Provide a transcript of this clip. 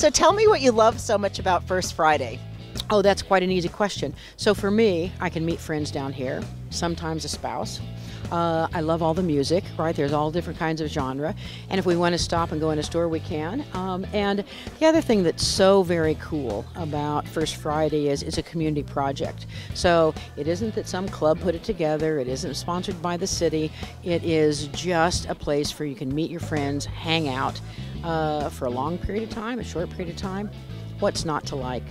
So tell me what you love so much about First Friday. Oh, that's quite an easy question. So for me, I can meet friends down here, sometimes a spouse. Uh, I love all the music, right? There's all different kinds of genre. And if we want to stop and go in a store, we can. Um, and the other thing that's so very cool about First Friday is it's a community project. So it isn't that some club put it together, it isn't sponsored by the city. It is just a place where you can meet your friends, hang out uh, for a long period of time, a short period of time. What's not to like?